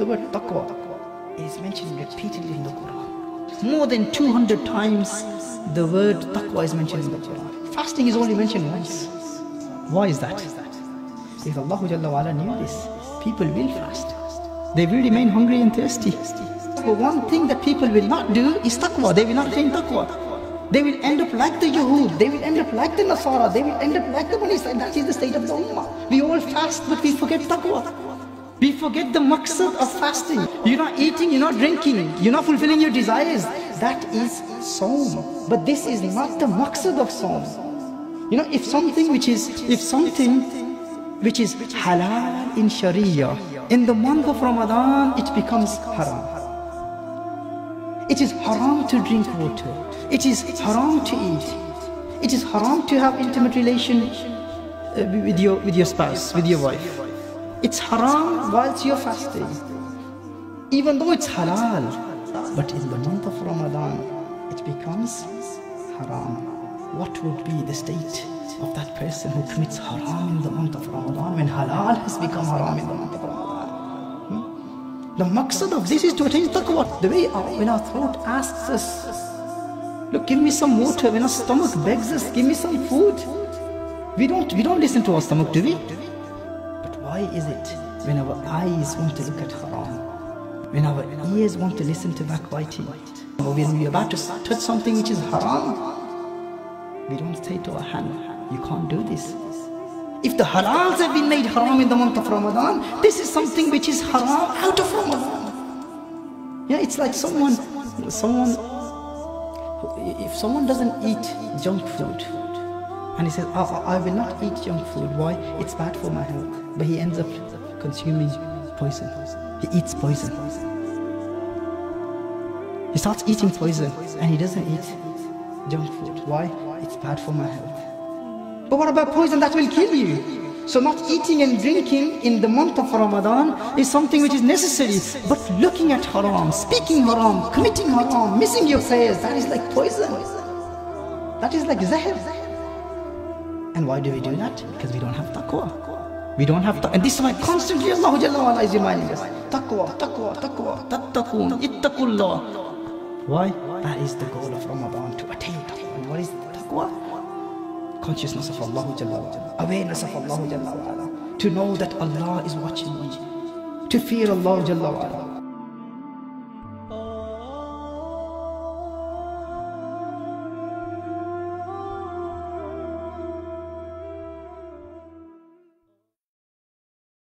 the word taqwa is mentioned repeatedly in the Quran. More than 200 times the word taqwa is mentioned in the Quran. Fasting is only mentioned once. Why is that? If Allah knew this. People will fast. They will remain hungry and thirsty. But one thing that people will not do is taqwa. They will not attain taqwa. They will end up like the Yahud. They will end up like the Nasara. They will end up like the Bani That is the state of the Ummah. We all fast, but we forget taqwa. We forget the maqsad of fasting. You're not eating, you're not drinking, you're not fulfilling your desires. That is Saum. But this is not the maqsad of Saum. You know, if something which is, if something which is halal in Sharia, in the month of Ramadan, it becomes haram. It is haram to drink water. It is haram to eat. It is haram to have intimate relation uh, with your with your spouse, with your wife. It's haram whilst you're fasting. Even though it's halal. But in the month of Ramadan, it becomes haram. What would be the state of that person who commits haram in the month of Ramadan when halal has become haram in the month of Ramadan? Hmm? The maqsad of this is to attain taqwa. The way our, when our throat asks us, look, give me some water. When our stomach begs us, give me some food. We don't, we don't listen to our stomach, do we? Why is it when our eyes want to look at haram, when our ears want to listen to backbiting, or when we're about to touch something which is haram, we don't say to our hand, you can't do this. If the halals have been made haram in the month of Ramadan, this is something which is haram out of Ramadan. Yeah, it's like someone, someone, if someone doesn't eat junk food, and he says, oh, I will not eat junk food. Why? It's bad for my health. But he ends up consuming poison. He eats poison. He starts eating poison and he doesn't eat junk food. Why? It's bad for my health. But what about poison that will kill you? So not eating and drinking in the month of Ramadan is something which is necessary. But looking at haram, speaking haram, committing haram, missing your prayers, that is like poison. That is like zahir. And why do we do that? Because we don't have taqwa. We don't have taqwa. And this is why constantly Allah Jalla is reminding us. Taqwa, taqwa, taqwa, tattaqun, ittaqullah. Why? That is the goal of Ramadan, to attain taqwa. And what is taqwa? Consciousness of Allah Jalla Awareness of Allah Jalla To know that Allah is watching me. To fear Allah Jalla